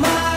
my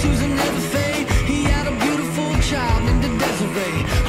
Susan never fade. He had a beautiful child named Desiree.